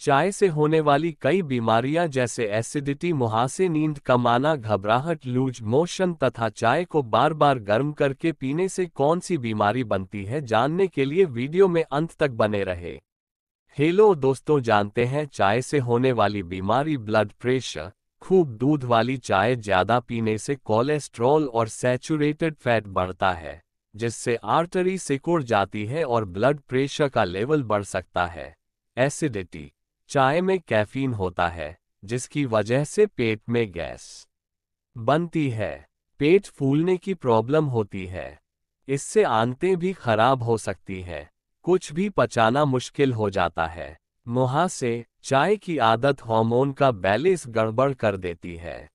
चाय से होने वाली कई बीमारियाँ जैसे एसिडिटी, मुहासे, नींद कम आना घबराहट, लूज मोशन तथा चाय को बार बार गर्म करके पीने से कौन सी बीमारी बनती है जानने के लिए वीडियो में अंत तक बने रहे। हेलो दोस्तों, जानते हैं चाय से होने वाली बीमारी ब्लड प्रेशर, खूब दूध वाली चाय ज़्यादा पीने से कोलेस्ट्रॉल और सैचुरेटेड फैट बढ़ता है, जिससे आर्टरी सिकुड़ जाती है और ब्लड प्रेशर का लेवल बढ़ सकता है। एसिडिटी चाय में कैफीन होता है, जिसकी वजह से पेट में गैस बनती है। पेट फूलने की प्रॉब्लम होती है। इससे आंतें भी खराब हो सकती है। कुछ भी पचाना मुश्किल हो जाता है। मुहासे चाय की आदत हार्मोन का बैलेंस गड़बड़ कर देती है।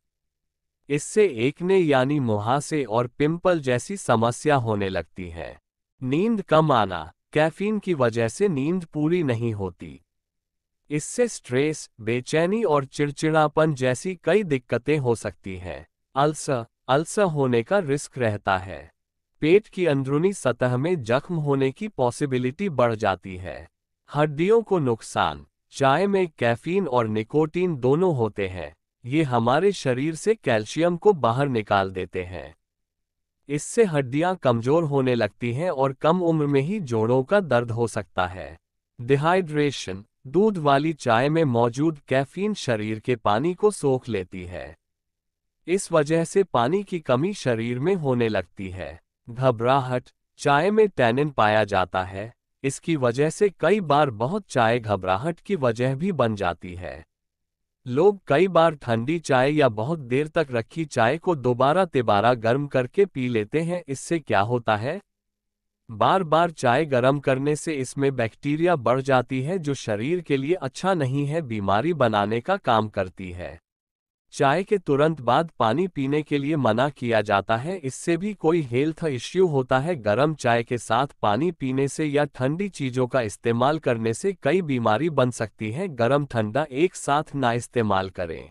इससे एकने यानी मुहासे और पिंपल जैसी समस्या होने लगती है। नींद कम आना, कैफीन की वजह से नींद पूरी नहीं होती। इससे स्ट्रेस, बेचैनी और चिड़चिड़ापन जैसी कई दिक्कतें हो सकती हैं। अल्सर अल्सर होने का रिस्क रहता है। पेट की अंदरूनी सतह में जख्म होने की पॉसिबिलिटी बढ़ जाती है। हड्डियों को नुकसान, चाय में कैफीन और निकोटीन दोनों होते हैं। ये हमारे शरीर से कैल्शियम को बाहर निकाल देते हैं। इससे हड्डियाँ कमज़ोर होने लगती हैं और कम उम्र में ही जोड़ों का दर्द हो सकता है। डिहाइड्रेशन दूध वाली चाय में मौजूद कैफीन शरीर के पानी को सोख लेती है। इस वजह से पानी की कमी शरीर में होने लगती है। घबराहट चाय में टैनिन पाया जाता है। इसकी वजह से कई बार बहुत चाय घबराहट की वजह भी बन जाती है। लोग कई बार ठंडी चाय या बहुत देर तक रखी चाय को दोबारा तिबारा गर्म करके पी लेते हैं। इससे क्या होता है? बार बार चाय गर्म करने से इसमें बैक्टीरिया बढ़ जाती है जो शरीर के लिए अच्छा नहीं है, बीमारी बनाने का काम करती है। चाय के तुरंत बाद पानी पीने के लिए मना किया जाता है, इससे भी कोई हेल्थ इश्यू होता है। गर्म चाय के साथ पानी पीने से या ठंडी चीज़ों का इस्तेमाल करने से कई बीमारी बन सकती है। गर्म ठंडा एक साथ ना इस्तेमाल करें।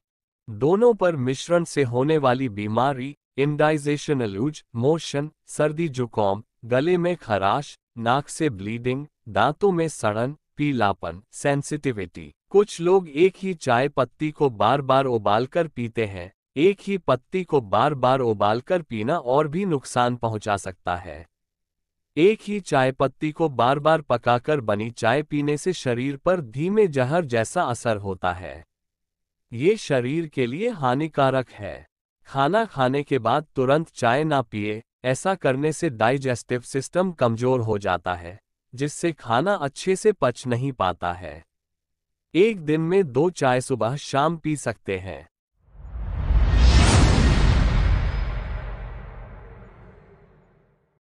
दोनों पर मिश्रण से होने वाली बीमारी, इंडाइजेशन अलूज मोशन, सर्दी, जुकाम गले में खराश, नाक से ब्लीडिंग दांतों में सड़न, पीलापन सेंसिटिविटी कुछ लोग एक ही चाय पत्ती को बार बार उबालकर पीते हैं, एक ही पत्ती को बार बार उबालकर पीना और भी नुकसान पहुँचा सकता है। एक ही चाय पत्ती को बार बार पकाकर बनी चाय पीने से शरीर पर धीमे जहर जैसा असर होता है। ये शरीर के लिए हानिकारक है। खाना खाने के बाद तुरंत चाय ना पिए ऐसा करने से डाइजेस्टिव सिस्टम कमज़ोर हो जाता है, जिससे खाना अच्छे से पच नहीं पाता है। एक दिन में दो चाय सुबह शाम पी सकते हैं।